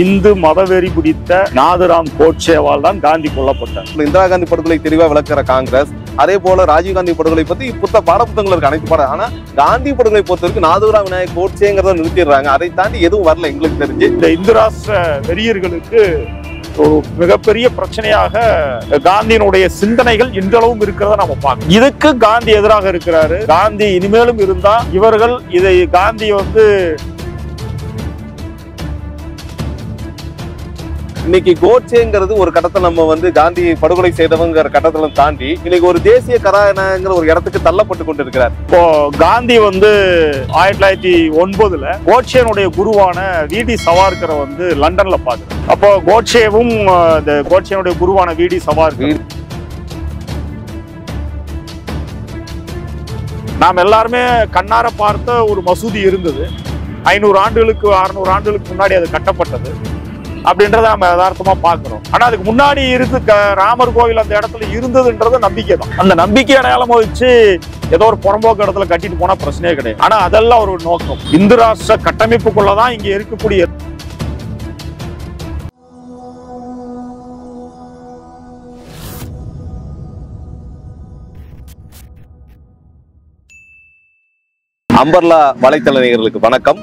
இந்து மதவெறி பிடித்த நாதுராம் கோட்சேவால் தான் காந்தி கொல்லப்பட்டார். இந்திரா காந்தி படுகொலை தெளிவா விளக்குற காங்கிரஸ் அதே போல ராஜீவ் காந்தி படுகொலை பத்தி புத்த பாடப்புத்தகங்கள் இருக்கு அனைத்து பாடம் ஆனா காந்தி படுகொலை பொறுத்த வரைக்கும் நாதுரா விநாயக் கோட்சேங்கிறத நிறுத்திடுறாங்க. அதை தாண்டி எதுவும் வரல எங்களுக்கு தெரிஞ்சு. இந்த இந்து ராஷ்டிர வெறியர்களுக்கு ஒரு மிகப்பெரிய பிரச்சனையாக காந்தியினுடைய சிந்தனைகள் இன்றளவும் இருக்கிறத நம்ம பார்க்கணும். இதுக்கு காந்தி எதிராக இருக்கிறாரு. காந்தி இனிமேலும் இருந்தா இவர்கள் இதை காந்தி வந்து இன்னைக்கு கோட்சேங்கிறது ஒரு கட்டத்துல நம்ம வந்து காந்தி படுகொலை செய்தவங்கிற கட்டத்துல தாண்டி இன்னைக்கு ஒரு தேசிய கதாநாயகங்கிற ஒரு இடத்துக்கு தள்ளப்பட்டு கொண்டு இருக்கிறார் இப்போ காந்தி வந்து ஆயிரத்தி தொள்ளாயிரத்தி ஒன்பதுல கோட்சேனுடைய குருவான விடி சவார்கரை வந்து லண்டன்ல பார்க்குறாரு. அப்போ கோட்சேவும் இந்த கோட்சேனுடைய குருவான விடி சவார்கர். நாம் எல்லாருமே கண்ணார பார்த்த ஒரு மசூதி இருந்தது. ஐநூறு ஆண்டுகளுக்கு அறுநூறு ஆண்டுகளுக்கு முன்னாடி அது கட்டப்பட்டது. அப்படின்றத நம்ம யதார்த்தமா பாக்குறோம் ஆனா அதுக்கு முன்னாடி இருந்து க- ராமர் கோவில் அந்த இடத்துல இருந்ததுன்றது நம்பிக்கை தான் அந்த நம்பிக்கை அடையாளமா வச்சு ஏதோ ஒரு புறம்போக்கு இடத்துல கட்டிட்டு போனா பிரச்சனையே கிடையாது. ஆனா அதெல்லாம் ஒரு நோக்கம். இந்து ராஷ்டிர கட்டமைப்புக்குள்ளதான் இங்க இருக்கக்கூடிய அம்பர்லா வலைத்தள நேயர்களுக்கு வணக்கம்.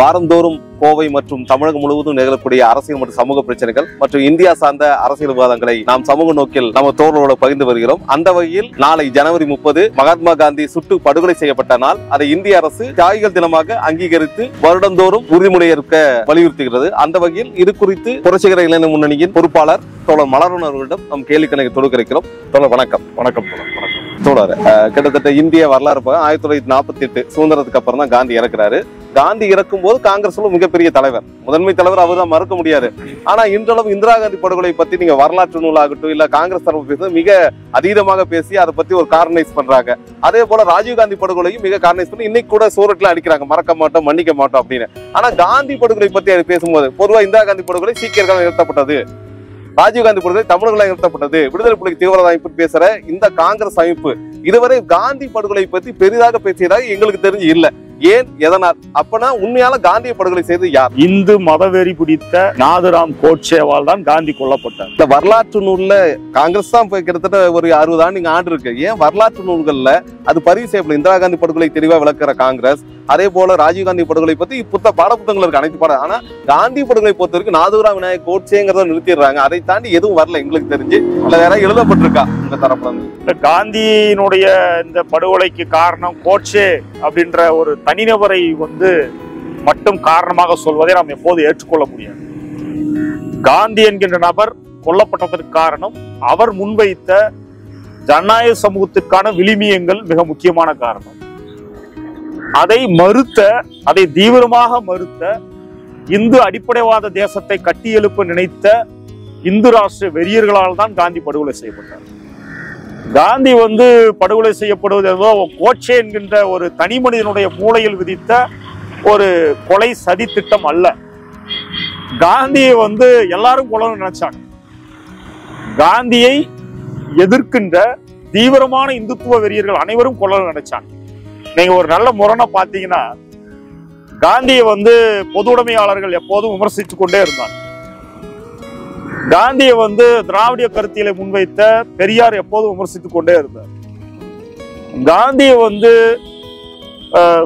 வாரந்தோறும் கோவை மற்றும் தமிழகம் முழுவதும் நிகழக்கூடிய அரசியல் மற்றும் சமூக பிரச்சனைகள் மற்றும் இந்தியா சார்ந்த அரசியல் விவாதங்களை நாம் சமூக நோக்கில் நம்ம தோழர்களோட பகிர்ந்து வருகிறோம். அந்த வகையில் நாளை ஜனவரி முப்பது மகாத்மா காந்தி சுட்டு படுகொலை செய்யப்பட்ட நாள். அதை இந்திய அரசு தியாகிகள் தினமாக அங்கீகரித்து வருடந்தோறும் உறுதிமொழி ஏற்க வலியுறுத்துகிறது. அந்த வகையில் இது குறித்து புரட்சிகர இளைஞர் முன்னணியின் பொறுப்பாளர் தோழர் மலரன் அவர்களிடம் நம் கேள்வி கணக்கு தொடுக்கிறோம் தோழர் வணக்கம். வணக்கம் வணக்கம். தோழர் கிட்டத்தட்ட இந்திய வரலாறு ஆயிரத்தி தொள்ளாயிரத்தி நாற்பத்தி எட்டு சுதந்திரத்துக்கு அப்புறம் தான் காந்தி இறக்குறாரு. காந்தி இறக்கும் போது காங்கிரஸ்ல மிகப்பெரிய தலைவர். முதன்மை தலைவர் அவர் தான் மறுக்க முடியாது. ஆனா இன்றளவு இந்திரா காந்தி படுகொலை பத்தி நீங்க வரலாற்று நூலாகட்டும் இல்ல காங்கிரஸ் தரப்பு மிக அதீதமாக பேசி அதை பத்தி ஒரு கார்னைஸ் பண்றாங்க. அதே போல ராஜீவ் காந்தி படுகொலையும் மிக கார்னைஸ் பண்ணி இன்னைக்கு கூட சூரட்ல அடிக்கிறாங்க. மறக்க மாட்டோம் மன்னிக்க மாட்டோம் அப்படின்னு. ஆனா காந்தி படுகொலை பத்தி அது பேசும்போது பொதுவா இந்திரா காந்தி படுகொலை சீக்கியர்கள் நிறுத்தப்பட்டது. ராஜீவ்காந்தி படுகொலை தமிழர்களால் நிறுத்தப்பட்டது. விடுதலை புலிகள் தீவிரவாத அமைப்பு பேசுற இந்த காங்கிரஸ் அமைப்பு இதுவரை காந்தி படுகொலை பத்தி பெரிதாக பேசியதாக எங்களுக்கு தெரிஞ்சு இல்லை. ஏன் எதனால்? அப்பனா உண்மையால காந்திய படுகொலை செய்தது யார்? இந்து மதவெறி பிடித்த நாதுராம் கோட்சேவால் தான் காந்தி கொல்லப்பட்டார். இந்த வரலாற்று நூல்ல காங்கிரஸ் தான் கிட்டத்தட்ட ஒரு அறுபது ஆண்டு ஆண்டு இருக்கு. ஏன் வரலாற்று நூல்கள்ல அது பதிவு செய்யப்படும் இந்திரா காந்தி படுகொலை தெளிவா விளக்குற காங்கிரஸ் அதே போல ராஜீவ் காந்தி படுகொலை பத்தி புத்த பாடப்புத்தகங்கள் இருக்கு அனைத்து பாடம் ஆனா காந்தி படுகொலை பொறுத்த வரைக்கும் நாதுரா விநாயக் கோட்சேங்கிறத நிறுத்திடுறாங்க. அதை தாண்டி எதுவும் வரல எங்களுக்கு தெரிஞ்சு. இல்ல வேற எழுதப்பட்டிருக்கா இந்த தரப்புல? காந்தியினுடைய இந்த படுகொலைக்கு காரணம் கோட்சே அப்படின்ற ஒரு தனிநபரை வந்து மட்டும் காரணமாக சொல்வதை நாம் எப்போது ஏற்றுக்கொள்ள முடியாது. காந்தி என்கின்ற நபர் கொல்லப்பட்டதற்கு காரணம் அவர் முன்வைத்த ஜனநாயக சமூகத்திற்கான விளிமியங்கள் மிக முக்கியமான காரணம். அதை மறுத்த அதை தீவிரமாக மறுத்த இந்து அடிப்படைவாத தேசத்தை கட்டியெழுப்ப நினைத்த இந்து ராஷ்டிர வெறியர்களால் தான் காந்தி படுகொலை செய்யப்பட்டார். காந்தி வந்து படுகொலை செய்யப்படுவது ஏதோ கோட்சே என்கின்ற ஒரு தனி மனிதனுடைய மூளையில் விதித்த ஒரு கொலை சதி திட்டம் அல்ல. காந்தியை வந்து எல்லாரும் கொலன்னு நினைச்சாங்க. காந்தியை எதிர்க்கின்ற தீவிரமான இந்துத்துவ வெறியர்கள் அனைவரும் கொல்லணும்னு நினைச்சாங்க. நீங்க ஒரு நல்ல முரணை பார்த்தீங்கன்னா காந்தியை வந்து பொது உடைமையாளர்கள் எப்போதும் விமர்சித்து கொண்டே இருந்தாங்க. காந்தியை வந்து திராவிட கருத்தியலை முன்வைத்த பெரியார் எப்போதும் விமர்சித்துக் கொண்டே இருந்தார். காந்தியை வந்து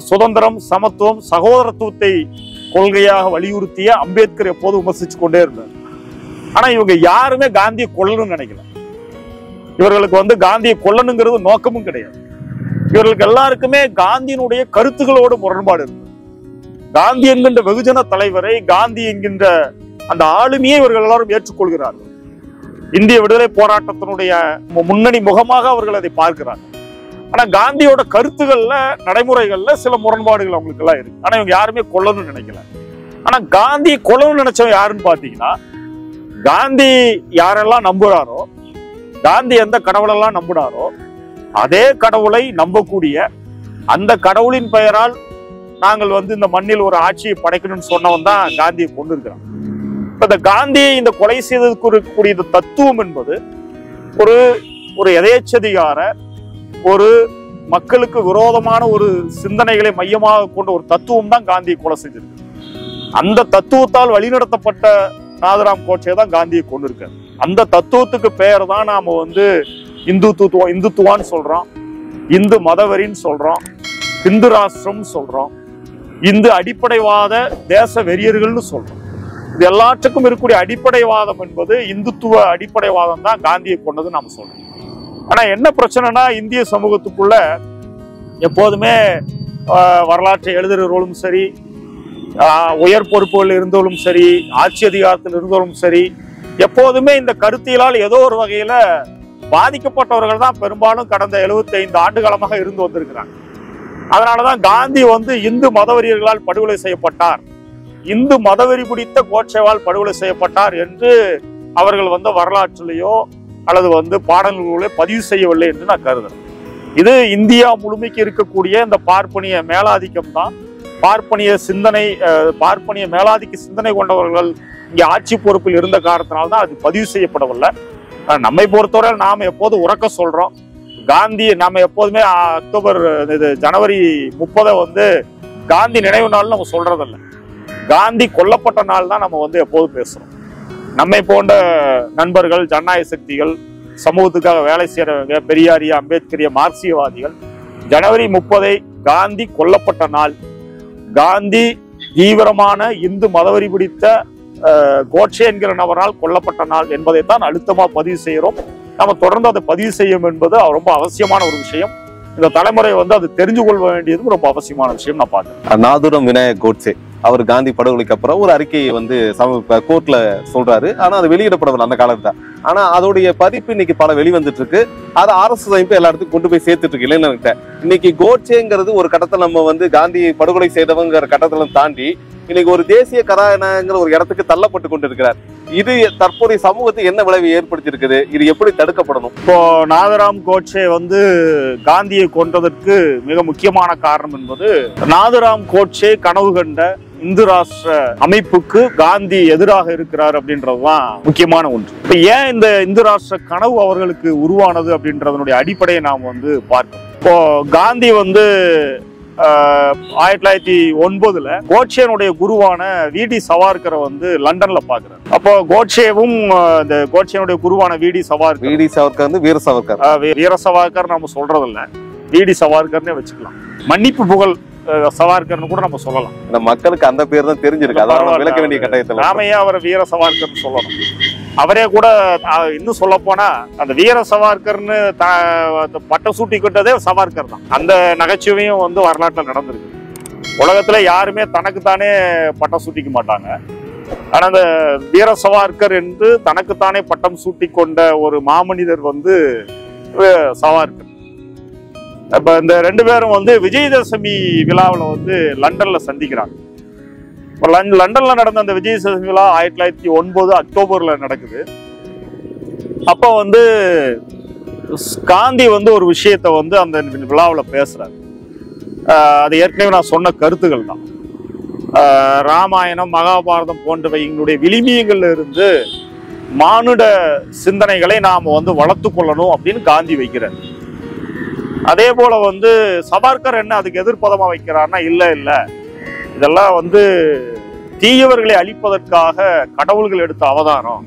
சுதந்திரம் சமத்துவம் சகோதரத்துவத்தை கொள்கையாக வலியுறுத்திய அம்பேத்கர் எப்போதும் விமர்சிச்சு கொண்டே இருந்தார். ஆனா இவங்க யாருமே காந்தியை கொல்லணும்னு நினைக்கல. இவர்களுக்கு வந்து காந்தியை கொல்லணுங்கிறது நோக்கமும் கிடையாது. இவர்களுக்கு எல்லாருக்குமே காந்தியினுடைய கருத்துகளோடு முரண்பாடு இருந்தது. காந்தி என்கின்ற வெகுஜன தலைவரை காந்தி என்கின்ற அந்த ஆளுமையை இவர்கள் எல்லாரும் ஏற்றுக்கொள்கிறார்கள் இந்திய விடுதலை போராட்டத்தினுடைய மு- முன்னணி முகமாக அவர்கள் அதை பார்க்கிறார்கள் ஆனா காந்தியோட கருத்துக்கள்ல நடைமுறைகள்ல சில முரண்பாடுகள் அவங்களுக்கு எல்லாம் இருக்கு. ஆனா இவங்க யாருமே கொல்லணும்னு நினைக்கல. ஆனா காந்தி கொல்லணும்னு நினைச்சவன் யாருன்னு பாத்தீங்கன்னா காந்தி யாரெல்லாம் நம்புறாரோ காந்தி எந்த கடவுளெல்லாம் நம்புனாரோ அதே கடவுளை நம்பக்கூடிய அந்த கடவுளின் பெயரால் நாங்கள் வந்து இந்த மண்ணில் ஒரு ஆட்சியை படைக்கணும்னு சொன்னவன் தான் காந்தியை கொண்டிருக்கிறான் இப்ப இந்த காந்தியை இந்த கொலை செய்ததுக்கு இருக்கக்கூடிய இந்த தத்துவம் என்பது ஒரு ஒரு எதேச்சதிகார ஒரு மக்களுக்கு விரோதமான ஒரு சிந்தனைகளை மையமாக கொண்ட ஒரு தத்துவம் தான் காந்தியை கொலை செஞ்சிருக்கு அந்த தத்துவத்தால் வழிநடத்தப்பட்ட நாதராம் கோட்சே தான் காந்தியை கொண்டு அந்த தத்துவத்துக்கு பெயர் தான் நாம வந்து இந்துத்துவம் இந்துத்துவான்னு சொல்றோம் இந்து மதவெறின்னு சொல்றோம் இந்து ராஷ்டிரம் சொல்றோம் இந்து அடிப்படைவாத தேச வெறியர்கள்னு சொல்றோம். இது எல்லாத்துக்கும் இருக்கக்கூடிய அடிப்படைவாதம் என்பது இந்துத்துவ அடிப்படைவாதம் தான் காந்தியை கொண்டது நாம் சொல்றோம். ஆனா என்ன பிரச்சனைனா இந்திய சமூகத்துக்குள்ள எப்போதுமே வரலாற்றை எழுதுகிறவர்களும் சரி உயர் பொறுப்புகள் இருந்தவர்களும் சரி ஆட்சி அதிகாரத்தில் இருந்தவர்களும் சரி எப்போதுமே இந்த கருத்தியலால் ஏதோ ஒரு வகையில பாதிக்கப்பட்டவர்கள் தான் பெரும்பாலும் கடந்த 75 ஆண்டு காலமாக இருந்து வந்திருக்கிறாங்க. அதனாலதான் காந்தி வந்து இந்து மதவெறியர்களால் படுகொலை செய்யப்பட்டார். இந்து மதவெறி பிடித்த கோட்சேவால் படுகொலை செய்யப்பட்டார் என்று அவர்கள் வந்து வரலாற்றிலேயோ அல்லது வந்து பாடல்களோ பதிவு செய்யவில்லை என்று நான் கருதுறேன். இது இந்தியா முழுமைக்கு இருக்கக்கூடிய இந்த பார்ப்பனிய மேலாதிக்கம் தான். பார்ப்பனிய சிந்தனை பார்ப்பனிய மேலாதிக்க சிந்தனை கொண்டவர்கள் இங்கே ஆட்சி பொறுப்பில் இருந்த காரணத்தினால்தான் அது பதிவு செய்யப்படவில்லை. நம்மை பொறுத்தவரை நாம் எப்போது உறக்க சொல்றோம்? காந்தி நம்ம எப்போதுமே அக்டோபர் இது ஜனவரி முப்பதை வந்து காந்தி நினைவு நாள் நம்ம சொல்றதில்ல. காந்தி கொல்லப்பட்ட நாள் தான் நம்ம வந்து எப்போதும் பேசுறோம். நம்மை போன்ற நண்பர்கள் ஜனநாயக சக்திகள் சமூகத்துக்காக வேலை செய்கிறவங்க பெரியாரிய அம்பேத்கரிய மார்க்சியவாதிகள் ஜனவரி முப்பதை காந்தி கொல்லப்பட்ட நாள். காந்தி தீவிரமான இந்து மதவரி பிடித்த கோட்சே என்கிற நபரால் கொல்லப்பட்ட நாள் என்பதை தான் அழுத்தமாக பதிவு செய்கிறோம். நம்ம தொடர்ந்து அதை பதிவு செய்யும் என்பது ரொம்ப அவசியமான ஒரு விஷயம். இந்த தலைமுறை வந்து அது தெரிஞ்சு கொள்ள வேண்டியதும் ரொம்ப அவசியமான விஷயம் நான் பார்க்குறேன். நாதுரம் விநாயக் கோட்சே. அவர் காந்தி படுகொலைக்கு அப்புறம் ஒரு அறிக்கையை வந்து சம கோர்ட்ல சொல்றாரு. ஆனா அது வெளியிடப்படவில்லை அந்த காலத்துல. ஆனா அதோடைய பதிப்பு இன்னைக்கு பல வெளிவந்துட்டு இருக்கு அதை ஆர்எஸ்எஸ் அமைப்பு எல்லா இடத்துக்கும் கொண்டு போய் சேர்த்துட்டு இருக்கு இளைஞர்கிட்ட இன்னைக்கு கோட்சேங்கிறது ஒரு கட்டத்தை நம்ம வந்து காந்தி படுகொலை செய்தவங்கிற கட்டத்துல தாண்டி இன்னைக்கு ஒரு தேசிய கதாநாயகங்கிற ஒரு இடத்துக்கு தள்ளப்பட்டு கொண்டு இருக்கிறார் இது தற்போதைய சமூகத்துக்கு என்ன விளைவை ஏற்படுத்தி இருக்குது இது எப்படி தடுக்கப்படணும்? இப்போ நாதராம் கோட்சே வந்து காந்தியை கொன்றதற்கு மிக முக்கியமான காரணம் என்பது நாதராம் கோட்சே கனவு கண்ட இந்து ராஷ்டிர அமைப்புக்கு காந்தி எதிராக இருக்கிறார் அப்படின்றதுதான் முக்கியமான ஒன்று. இப்ப ஏன் இந்த இந்து ராஷ்டிர கனவு அவர்களுக்கு உருவானது அப்படின்றதனுடைய அடிப்படையை நாம் வந்து பார்க்கணும். இப்போ காந்தி வந்து ஆயிரத்தி தொள்ளாயிரத்தி ஒன்பதுல கோட்சேனுடைய குருவான வி டி சவார்கரை வந்து லண்டன்ல பாக்குறாரு அப்போ கோட்சேவும் இந்த கோட்சேனுடைய குருவான வி டி சவார்கர். விடி சாவர்கர் வந்து வீர சாவர்கர். வீ- வீர சவார்கர் நம்ம சொல்றதில்ல. டிடி சவார்கர்னே வச்சுக்கலாம். மன்னிப்பு புகழ் சவார்கர்னு கூட நம்ம சொல்லலாம். இந்த மக்களுக்கு அந்த பேர் தான் தெரிஞ்சிருக்கு. நம்ம விளக்க வேண்டிய கட்டாயத்துல நாம ஏன் அவரை வீர சவார்கர்னு சொல்லணும். அவரே கூட இன்னும் சொல்ல போனா அந்த வீர சவார்கர்னு பட்டம் சூட்டி கொண்டதே சவார்கர் தான். அந்த நகைச்சுவையும் வந்து வரலாற்றில் நடந்திருக்கு. உலகத்துல யாருமே தனக்குத்தானே பட்டம் சூட்டிக்க மாட்டாங்க. ஆனா அந்த வீர சவார்கர் என்று தனக்குத்தானே பட்டம் சூட்டி கொண்ட ஒரு மாமனிதர் வந்து சவார்கர் அப்போ இந்த ரெண்டு பேரும் வந்து விஜயதசமி விழாவில் வந்து லண்டனில் சந்திக்கிறாங்க. இப்போ லன் லண்டனில் நடந்த அந்த விஜயதசமி விழா ஆயிரத்தி தொள்ளாயிரத்தி ஒன்பது அக்டோபரில் நடக்குது. அப்போ வந்து காந்தி வந்து ஒரு விஷயத்தை வந்து அந்த விழாவில் பேசுகிறார் அது ஏற்கனவே நான் சொன்ன கருத்துக்கள் தான். ராமாயணம் மகாபாரதம் போன்றவை எங்களுடைய விளிமியங்கள்ல இருந்து மானுட சிந்தனைகளை நாம் வந்து வளர்த்து கொள்ளணும் அப்படின்னு காந்தி வைக்கிறார். அதே போல வந்து சபார்கர் என்ன அதுக்கு எதிர்ப்பதமா வைக்கிறார்னா இல்ல இல்ல. இதெல்லாம் வந்து தீயவர்களை அழிப்பதற்காக கடவுள்கள் எடுத்த அவதாரம்.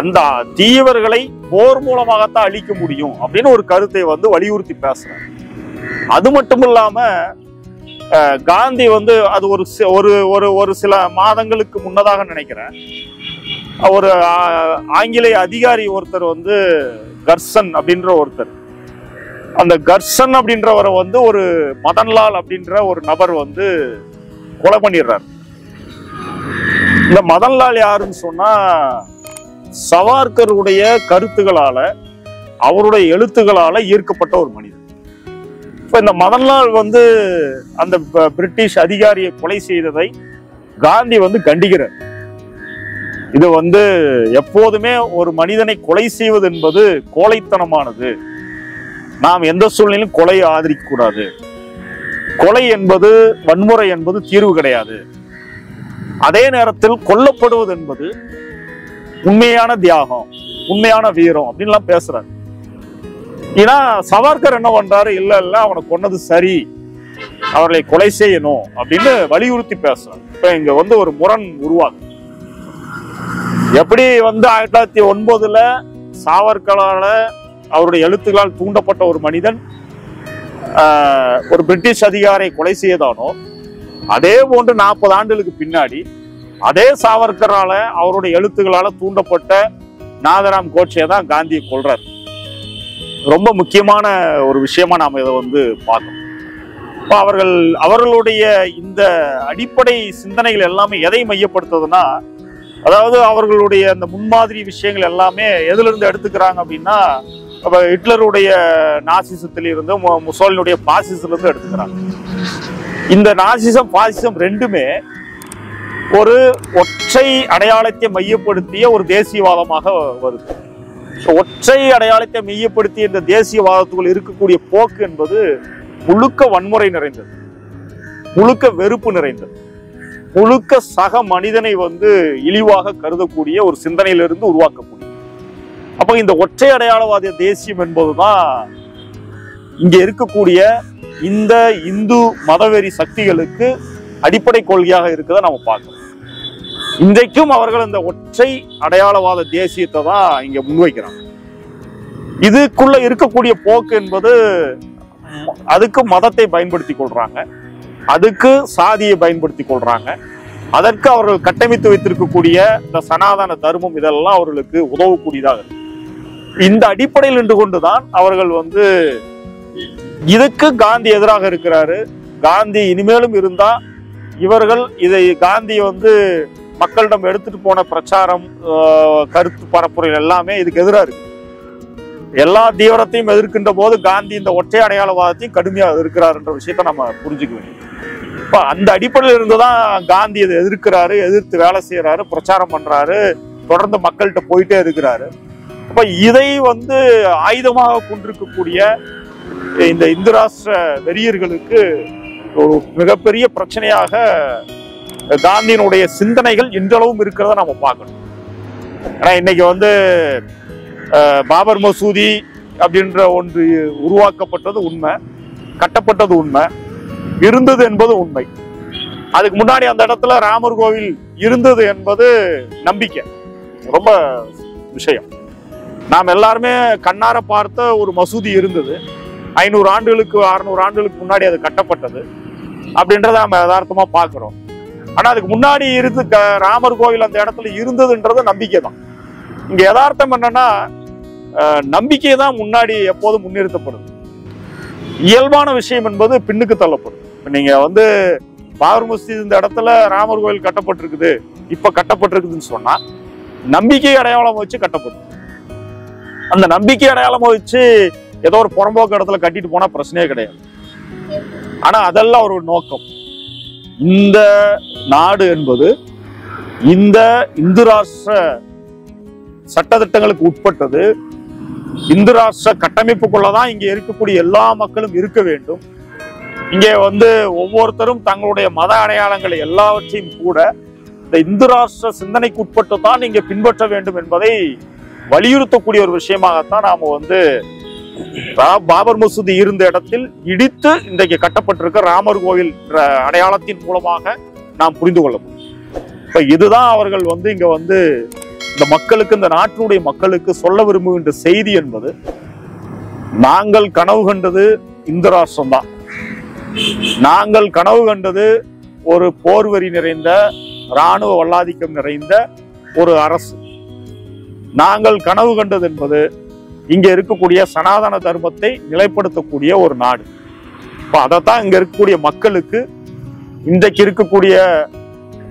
அந்த தீயவர்களை போர் மூலமாகத்தான் அழிக்க முடியும் அப்படின்னு ஒரு கருத்தை வந்து வலியுறுத்தி பேசுறேன் அது மட்டும் இல்லாம காந்தி வந்து அது ஒரு ஒரு ஒரு ஒரு சில மாதங்களுக்கு முன்னதாக நினைக்கிறேன். ஒரு ஆங்கிலேய அதிகாரி ஒருத்தர் வந்து கர்சன் அப்படின்ற ஒருத்தர். அந்த கர்சன் அப்படின்றவரை வந்து ஒரு மதன்லால் அப்படின்ற ஒரு நபர் வந்து கொலை பண்ணிடுறார். இந்த மதன்லால் யாருன்னு சொன்னா சவார்கருடைய கருத்துகளால அவருடைய எழுத்துகளால ஈர்க்கப்பட்ட ஒரு மனிதன் இப்ப இந்த மதன்லால் வந்து அந்த பிரிட்டிஷ் அதிகாரியை கொலை செய்ததை காந்தி வந்து கண்டிக்கிறார். இது வந்து எப்போதுமே ஒரு மனிதனை கொலை செய்வது என்பது கோழைத்தனமானது. நாம் எந்த சூழ்நிலையிலும் கொலையை ஆதரிக்க கூடாது கொலை என்பது வன்முறை என்பது தீர்வு கிடையாது. அதே நேரத்தில் கொல்லப்படுவது என்பது உண்மையான தியாகம் உண்மையான வீரம் அப்படின்லாம் பேசுறாரு. ஏன்னா சவார்கர் என்ன பண்றாரு? இல்ல இல்ல அவனை கொன்னது சரி. அவர்களை கொலை செய்யணும் அப்படின்னு வலியுறுத்தி பேசுறாரு. இப்ப இங்க வந்து ஒரு முரண் உருவாகும் எப்படி வந்து ஆயிரத்தி தொள்ளாயிரத்தி ஒன்பதுல சாவர்கரால அவருடைய எழுத்துக்களால் தூண்டப்பட்ட ஒரு மனிதன் ஆஹ், ஒரு பிரிட்டிஷ் அதிகாரை கொலை செய்தானோ அதே போன்று நாற்பது ஆண்டுகளுக்கு பின்னாடி அதே சாவர்கரால அவருடைய எழுத்துக்களால தூண்டப்பட்ட நாதராம் கோட்சே தான் காந்தியை கொள்றார் ரொம்ப முக்கியமான ஒரு விஷயமா நாம இதை வந்து பார்க்கணும் இப்போ அவர்கள் அவர்களுடைய இந்த அடிப்படை சிந்தனைகள் எல்லாமே எதை மையப்படுத்துதுன்னா அதாவது அவர்களுடைய அந்த முன்மாதிரி விஷயங்கள் எல்லாமே எதுலேருந்து எடுத்துக்கிறாங்க அப்படின்னா அப்போ ஹிட்லருடைய நாசிசத்திலிருந்து முசோலினுடைய பாசிசத்திலிருந்து எடுத்துக்கிறாங்க. இந்த நாசிசம் பாசிசம் ரெண்டுமே ஒரு ஒற்றை அடையாளத்தை மையப்படுத்திய ஒரு தேசியவாதமாக வருது. ஒற்றை அடையாளத்தை மையப்படுத்திய இந்த தேசியவாதத்துக்குள் இருக்கக்கூடிய போக்கு என்பது முழுக்க வன்முறை நிறைந்தது. முழுக்க வெறுப்பு நிறைந்தது. முழுக்க சக மனிதனை வந்து இழிவாக கருதக்கூடிய ஒரு சிந்தனையிலிருந்து உருவாக்கக்கூடிய அப்ப இந்த ஒற்றை அடையாளவாத தேசியம் என்பதுதான் இங்க இருக்கக்கூடிய இந்த இந்து மதவெறி சக்திகளுக்கு அடிப்படை கொள்கையாக இருக்கதை நம்ம பார்க்கணும். இன்றைக்கும் அவர்கள் இந்த ஒற்றை அடையாளவாத தேசியத்தை தான் இங்க முன்வைக்கிறாங்க. இதுக்குள்ள இருக்கக்கூடிய போக்கு என்பது அதுக்கு மதத்தை பயன்படுத்தி கொள்றாங்க. அதுக்கு சாதியை பயன்படுத்தி கொள்றாங்க. அதற்கு அவர்கள் கட்டமைத்து வைத்திருக்கக்கூடிய இந்த சனாதன தர்மம் இதெல்லாம் அவர்களுக்கு உதவக்கூடியதாக இருக்கு. இந்த அடிப்படையில் நின்று கொண்டுதான் அவர்கள் வந்து இதுக்கு காந்தி எதிராக இருக்கிறாரு. காந்தி இனிமேலும் இருந்தா இவர்கள் இதை காந்தி வந்து மக்களிடம் எடுத்துட்டு போன பிரச்சாரம் கருத்து பரப்புரைகள் எல்லாமே இதுக்கு எதிராக இருக்கு. எல்லா தீவிரத்தையும் எதிர்க்கின்ற போது காந்தி இந்த ஒற்றை அடையாளவாதத்தையும் கடுமையாக எதிர்க்கிறாருன்ற விஷயத்தை நம்ம புரிஞ்சுக்க வேண்டியது இப்போ அந்த அடிப்படையில் இருந்துதான் காந்தி இதை எதிர்க்கிறாரு எதிர்த்து வேலை செய்கிறாரு பிரச்சாரம் பண்ணுறாரு தொடர்ந்து மக்கள்கிட்ட போயிட்டே இருக்கிறாரு. அப்ப இதை வந்து ஆயுதமாக கொண்டிருக்கக்கூடிய இந்த இந்து ராஷ்டிர வெறியர்களுக்கு ஒரு மிகப்பெரிய பிரச்சனையாக காந்தியினுடைய சிந்தனைகள் இன்றளவும் இருக்கிறத நம்ம பார்க்கணும். ஏன்னா இன்னைக்கு வந்து பாபர் மசூதி அப்படின்ற ஒன்று உருவாக்கப்பட்டது உண்மை கட்டப்பட்டது உண்மை இருந்தது என்பது உண்மை. அதுக்கு முன்னாடி அந்த இடத்துல ராமர் கோவில் இருந்தது என்பது நம்பிக்கை. ரொம்ப விஷயம். நாம் எல்லாருமே கண்ணார பார்த்த ஒரு மசூதி இருந்தது. ஐநூறு ஆண்டுகளுக்கு அறுநூறு ஆண்டுகளுக்கு முன்னாடி அது கட்டப்பட்டது. அப்படின்றத நம்ம யதார்த்தமாக பார்க்குறோம். ஆனால் அதுக்கு முன்னாடி இருந்து க- ராமர் கோவில் அந்த இடத்துல இருந்ததுன்றது நம்பிக்கை தான் இங்கே யதார்த்தம் என்னன்னா நம்பிக்கை தான் முன்னாடி எப்போதும் முன்னிறுத்தப்படுது. இயல்பான விஷயம் என்பது பின்னுக்கு தள்ளப்படும். இப்போ நீங்கள் வந்து பாபர் மஸ்ஜித் இந்த இடத்துல ராமர் கோவில் கட்டப்பட்டிருக்குது. இப்போ கட்டப்பட்டிருக்குதுன்னு சொன்னால் நம்பிக்கை அடையாளம் வச்சு கட்டப்படும். அந்த நம்பிக்கை அடையாளமா வச்சு ஏதோ ஒரு புறம்போக்கு இடத்துல கட்டிட்டு போனா பிரச்சனையே கிடையாது. ஆனா அதெல்லாம் ஒரு நோக்கம். இந்த நாடு என்பது இந்த இந்து ராஷ்டிர சட்டத்திட்டங்களுக்கு உட்பட்டது. இந்து ராஷ்டிர கட்டமைப்புக்குள்ளதான் இங்க இருக்கக்கூடிய எல்லா மக்களும் இருக்க வேண்டும். இங்கே வந்து ஒவ்வொருத்தரும் தங்களுடைய மத அடையாளங்களை எல்லாவற்றையும் கூட இந்த இந்து ராஷ்டிர சிந்தனைக்கு உட்பட்டு தான் இங்க பின்பற்ற வேண்டும் என்பதை வலியுறுத்தக்கூடிய ஒரு விஷயமாகத்தான் நாம வந்து பாபர் மசூதி இருந்த இடத்தில் இடித்து இன்றைக்கு கட்டப்பட்டிருக்க ராமர் கோவில் அடையாளத்தின் மூலமாக நாம் புரிந்து கொள்ள முடியும். இப்ப இதுதான் அவர்கள் வந்து இங்க வந்து இந்த மக்களுக்கு இந்த நாட்டினுடைய மக்களுக்கு சொல்ல விரும்புகின்ற செய்தி என்பது. நாங்கள் கனவு கண்டது இந்த தான் நாங்கள் கனவு கண்டது ஒரு போர்வரி நிறைந்த இராணுவ வல்லாதிக்கம் நிறைந்த ஒரு அரசு. நாங்கள் கனவு கண்டது என்பது இங்கே இருக்கக்கூடிய சனாதன தர்மத்தை நிலைப்படுத்தக்கூடிய ஒரு நாடு. இப்போ அதைத்தான் இங்கே இருக்கக்கூடிய மக்களுக்கு இன்றைக்கு இருக்கக்கூடிய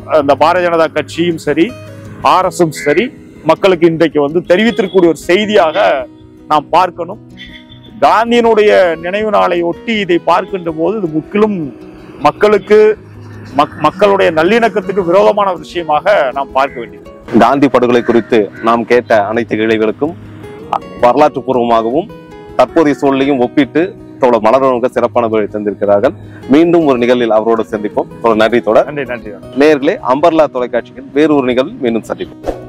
அந்த பாரதிய ஜனதா கட்சியும் சரி ஆர்எஸும் சரி மக்களுக்கு இன்றைக்கு வந்து தெரிவித்திருக்கக்கூடிய ஒரு செய்தியாக நாம் பார்க்கணும். காந்தியினுடைய நினைவு நாளை ஒட்டி இதை பார்க்கின்ற போது இது முற்றிலும் மக்களுக்கு மக்- மக்களுடைய நல்லிணக்கத்துக்கு விரோதமான ஒரு விஷயமாக நாம் பார்க்க வேண்டியது. காந்தி படுகொலை குறித்து நாம் கேட்ட அனைத்து கேள்விகளுக்கும் வரலாற்று பூர்வமாகவும் தற்போதைய சூழலையும் ஒப்பிட்டு தோழர் மலர்வங்க சிறப்பான பதிலை தந்திருக்கிறார்கள். மீண்டும் ஒரு நிகழ்வில் அவரோடு சந்திப்போம். நன்றி தோழர். நன்றி நன்றி. நேயர்களே அம்பர்லா தொலைக்காட்சியில் வேறு ஒரு நிகழ்வில் மீண்டும் சந்திப்போம்.